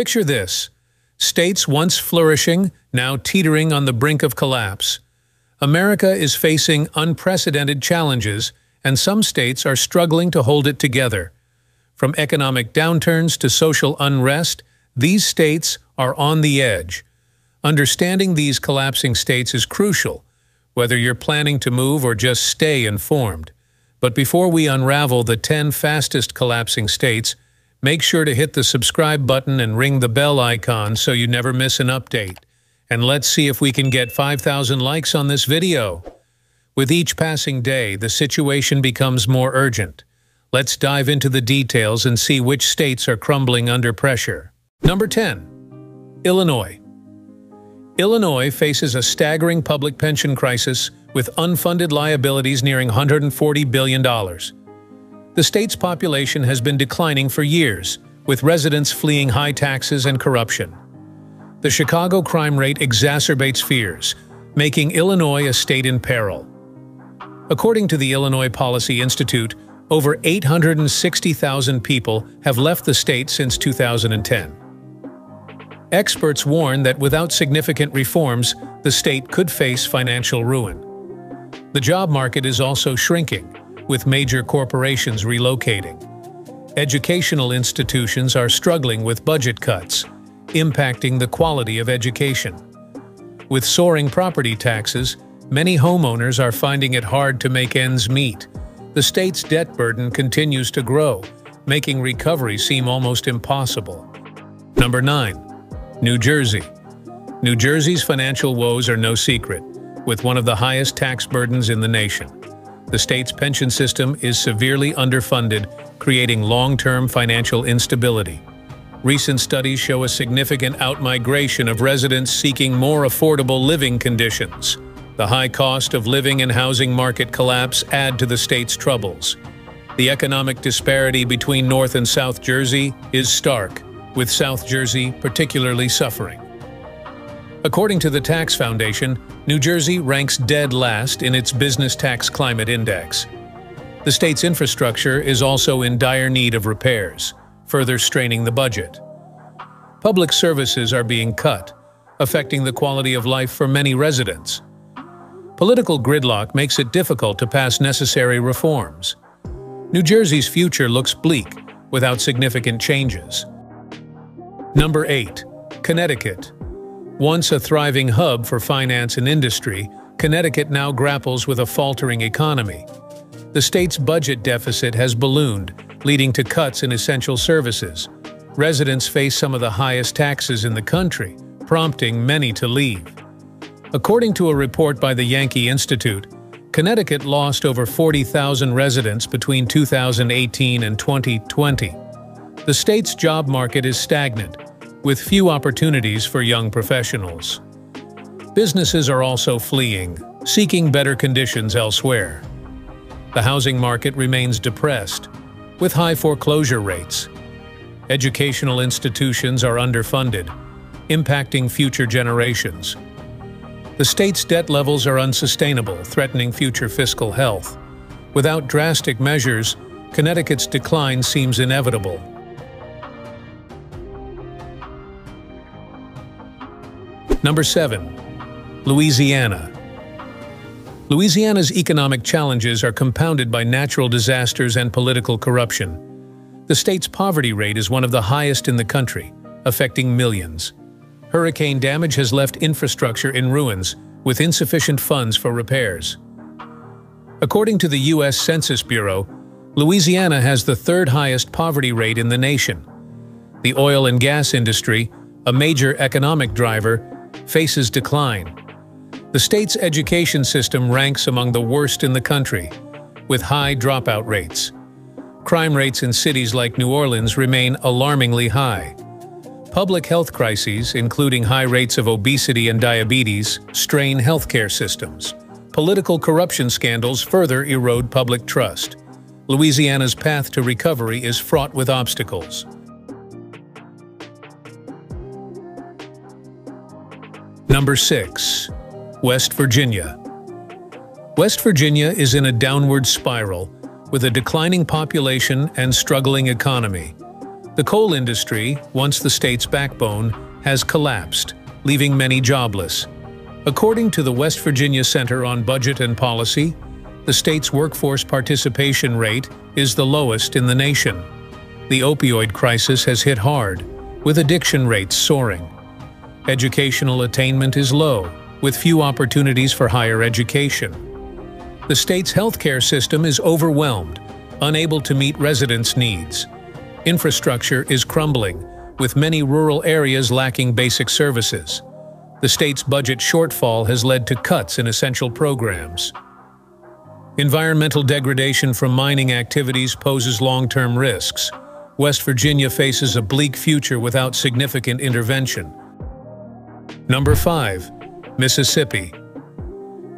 Picture this. States once flourishing, now teetering on the brink of collapse. America is facing unprecedented challenges, and some states are struggling to hold it together. From economic downturns to social unrest, these states are on the edge. Understanding these collapsing states is crucial, whether you're planning to move or just stay informed. But before we unravel the 10 fastest collapsing states, make sure to hit the subscribe button and ring the bell icon so you never miss an update. And let's see if we can get 5,000 likes on this video. With each passing day, the situation becomes more urgent. Let's dive into the details and see which states are crumbling under pressure. Number 10. Illinois. Illinois faces a staggering public pension crisis with unfunded liabilities nearing $140 billion. The state's population has been declining for years, with residents fleeing high taxes and corruption. The Chicago crime rate exacerbates fears, making Illinois a state in peril. According to the Illinois Policy Institute, over 860,000 people have left the state since 2010. Experts warn that without significant reforms, the state could face financial ruin. The job market is also shrinking, with major corporations relocating. Educational institutions are struggling with budget cuts, impacting the quality of education. With soaring property taxes, many homeowners are finding it hard to make ends meet. The state's debt burden continues to grow, making recovery seem almost impossible. Number 9. New Jersey. New Jersey's financial woes are no secret, with one of the highest tax burdens in the nation. The state's pension system is severely underfunded, creating long-term financial instability. Recent studies show a significant outmigration of residents seeking more affordable living conditions. The high cost of living and housing market collapse add to the state's troubles. The economic disparity between North and South Jersey is stark, with South Jersey particularly suffering. According to the Tax Foundation, New Jersey ranks dead last in its Business Tax Climate Index. The state's infrastructure is also in dire need of repairs, further straining the budget. Public services are being cut, affecting the quality of life for many residents. Political gridlock makes it difficult to pass necessary reforms. New Jersey's future looks bleak without significant changes. Number 8. Connecticut. Once a thriving hub for finance and industry, Connecticut now grapples with a faltering economy. The state's budget deficit has ballooned, leading to cuts in essential services. Residents face some of the highest taxes in the country, prompting many to leave. According to a report by the Yankee Institute, Connecticut lost over 40,000 residents between 2018 and 2020. The state's job market is stagnant, with few opportunities for young professionals. Businesses are also fleeing, seeking better conditions elsewhere. The housing market remains depressed, with high foreclosure rates. Educational institutions are underfunded, impacting future generations. The state's debt levels are unsustainable, threatening future fiscal health. Without drastic measures, Connecticut's decline seems inevitable. Number 7. Louisiana. Louisiana's economic challenges are compounded by natural disasters and political corruption. The state's poverty rate is one of the highest in the country, affecting millions. Hurricane damage has left infrastructure in ruins, with insufficient funds for repairs. According to the U.S. Census Bureau, Louisiana has the third highest poverty rate in the nation. The oil and gas industry, a major economic driver, faces decline. The state's education system ranks among the worst in the country, with high dropout rates. Crime rates in cities like New Orleans remain alarmingly high. Public health crises, including high rates of obesity and diabetes, strain healthcare systems. Political corruption scandals further erode public trust. Louisiana's path to recovery is fraught with obstacles. Number 6. West Virginia West Virginia is in a downward spiral, with a declining population and struggling economy. The coal industry, once the state's backbone, has collapsed, leaving many jobless. According to the West Virginia Center on Budget and Policy, the state's workforce participation rate is the lowest in the nation. The opioid crisis has hit hard, with addiction rates soaring. Educational attainment is low, with few opportunities for higher education. The state's healthcare system is overwhelmed, unable to meet residents' needs. Infrastructure is crumbling, with many rural areas lacking basic services. The state's budget shortfall has led to cuts in essential programs. Environmental degradation from mining activities poses long-term risks. West Virginia faces a bleak future without significant intervention. Number 5. Mississippi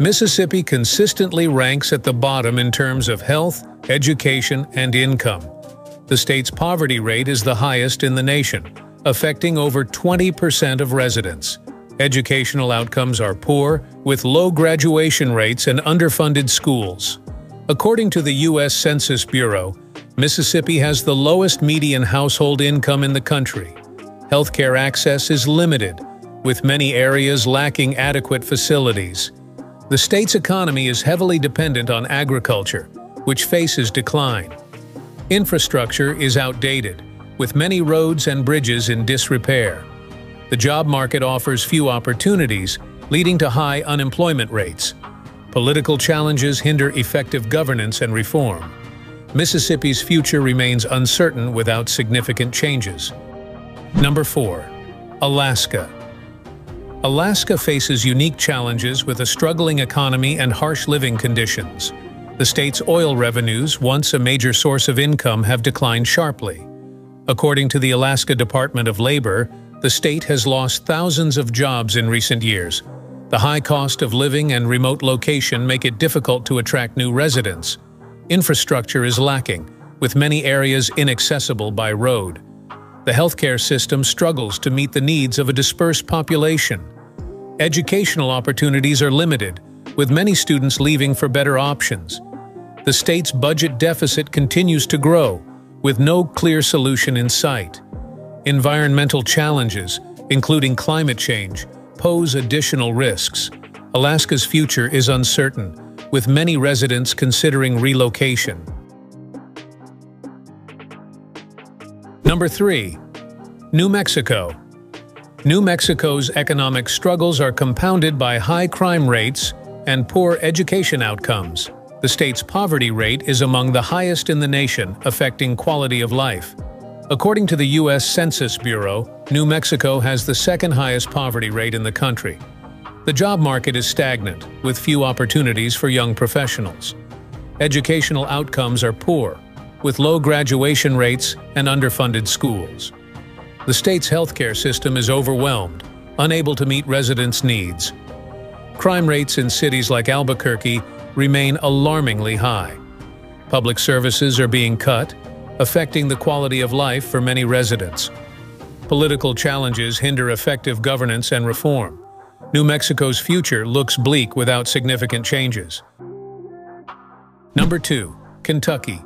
Mississippi consistently ranks at the bottom in terms of health, education, and income. The state's poverty rate is the highest in the nation, affecting over 20% of residents. Educational outcomes are poor, with low graduation rates and underfunded schools. According to the U.S. Census Bureau, Mississippi has the lowest median household income in the country. Healthcare access is limited, with many areas lacking adequate facilities. The state's economy is heavily dependent on agriculture, which faces decline. Infrastructure is outdated, with many roads and bridges in disrepair. The job market offers few opportunities, leading to high unemployment rates. Political challenges hinder effective governance and reform. Mississippi's future remains uncertain without significant changes. Number 4. Alaska Alaska faces unique challenges with a struggling economy and harsh living conditions. The state's oil revenues, once a major source of income, have declined sharply. According to the Alaska Department of Labor, the state has lost thousands of jobs in recent years. The high cost of living and remote location make it difficult to attract new residents. Infrastructure is lacking, with many areas inaccessible by road. The healthcare system struggles to meet the needs of a dispersed population. Educational opportunities are limited, with many students leaving for better options the state's budget deficit continues to grow, with no clear solution in sight. Environmental challenges, including climate change, pose additional risks. Alaska's future is uncertain, with many residents considering relocation. Number 3. New Mexico New Mexico's economic struggles are compounded by high crime rates and poor education outcomes. The state's poverty rate is among the highest in the nation, affecting quality of life. According to the U.S. Census Bureau, New Mexico has the second highest poverty rate in the country. The job market is stagnant, with few opportunities for young professionals. Educational outcomes are poor, with low graduation rates and underfunded schools. The state's healthcare system is overwhelmed, unable to meet residents' needs. Crime rates in cities like Albuquerque remain alarmingly high. Public services are being cut, affecting the quality of life for many residents. Political challenges hinder effective governance and reform. New Mexico's future looks bleak without significant changes. Number 2. Kentucky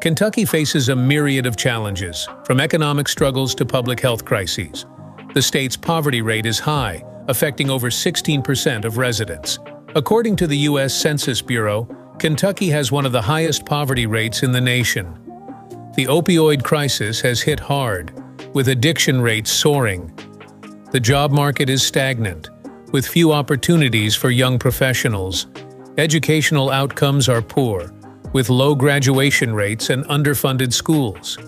Kentucky faces a myriad of challenges, from economic struggles to public health crises. The state's poverty rate is high, affecting over 16% of residents. According to the U.S. Census Bureau, Kentucky has one of the highest poverty rates in the nation. The opioid crisis has hit hard, with addiction rates soaring. The job market is stagnant, with few opportunities for young professionals. Educational outcomes are poor, with low graduation rates and underfunded schools.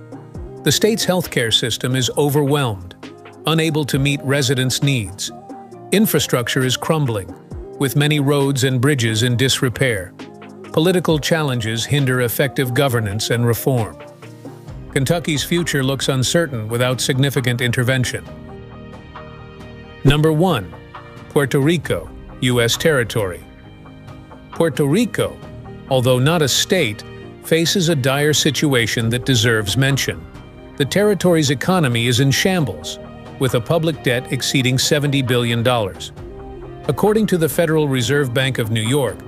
The state's healthcare system is overwhelmed, unable to meet residents' needs. Infrastructure is crumbling, with many roads and bridges in disrepair. Political challenges hinder effective governance and reform. Kentucky's future looks uncertain without significant intervention. Number 1. Puerto Rico, U.S. territory. Puerto Rico, although not a state, faces a dire situation that deserves mention. The territory's economy is in shambles, with a public debt exceeding $70 billion. According to the Federal Reserve Bank of New York,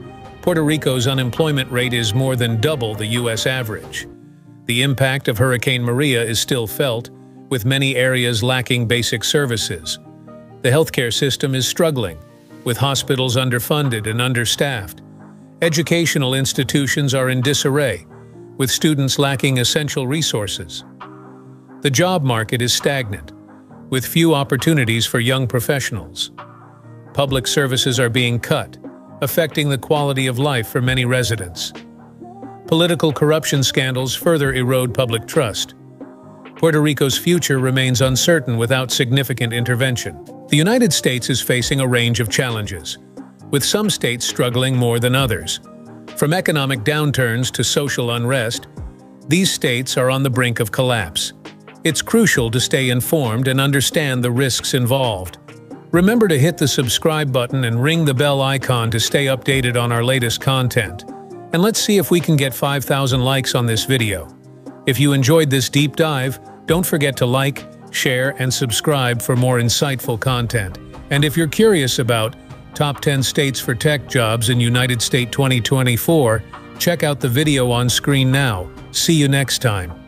Puerto Rico's unemployment rate is more than double the U.S. average. The impact of Hurricane Maria is still felt, with many areas lacking basic services. The healthcare system is struggling, with hospitals underfunded and understaffed. Educational institutions are in disarray, with students lacking essential resources. The job market is stagnant, with few opportunities for young professionals. Public services are being cut, affecting the quality of life for many residents. Political corruption scandals further erode public trust. Puerto Rico's future remains uncertain without significant intervention. The United States is facing a range of challenges, with some states struggling more than others. From economic downturns to social unrest, these states are on the brink of collapse. It's crucial to stay informed and understand the risks involved. Remember to hit the subscribe button and ring the bell icon to stay updated on our latest content. And let's see if we can get 5,000 likes on this video. If you enjoyed this deep dive, don't forget to like, share, and subscribe for more insightful content. And if you're curious about Top 10 States for Tech Jobs in United States 2024, check out the video on screen now. See you next time.